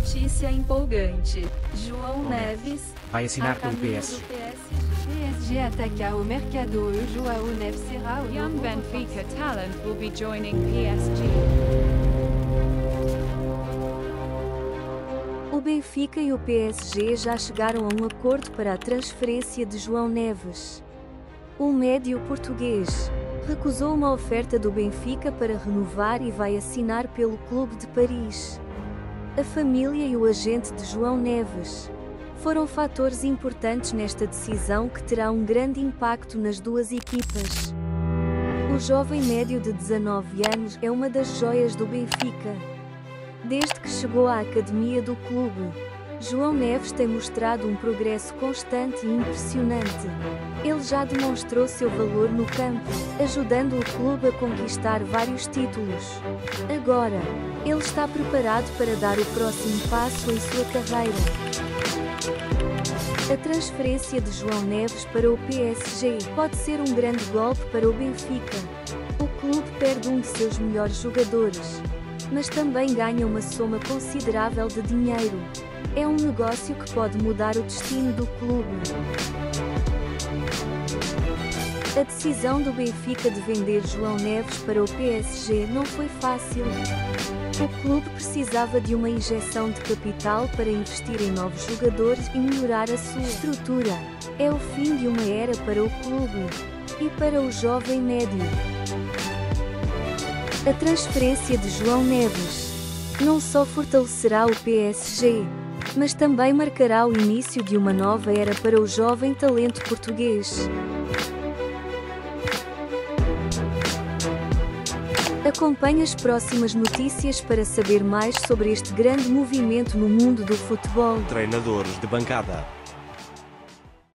Notícia empolgante. João Neves. Vai assinar pelo caminho PSG. ataca o mercado e João Neves será o Young Benfica talent will be joining PSG. O Benfica e o PSG já chegaram a um acordo para a transferência de João Neves. O médio português recusou uma oferta do Benfica para renovar e vai assinar pelo Clube de Paris. A família e o agente de João Neves foram fatores importantes nesta decisão que terá um grande impacto nas duas equipas. O jovem médio de 19 anos é uma das joias do Benfica. Desde que chegou à academia do clube, João Neves tem mostrado um progresso constante e impressionante. Ele já demonstrou seu valor no campo, ajudando o clube a conquistar vários títulos. Agora, ele está preparado para dar o próximo passo em sua carreira. A transferência de João Neves para o PSG pode ser um grande golpe para o Benfica. O clube perde um de seus melhores jogadores, mas também ganha uma soma considerável de dinheiro. É um negócio que pode mudar o destino do clube. A decisão do Benfica de vender João Neves para o PSG não foi fácil. O clube precisava de uma injeção de capital para investir em novos jogadores e melhorar a sua estrutura. É o fim de uma era para o clube e para o jovem médio. A transferência de João Neves não só fortalecerá o PSG, mas também marcará o início de uma nova era para o jovem talento português. Acompanhe as próximas notícias para saber mais sobre este grande movimento no mundo do futebol. Treinadores de bancada.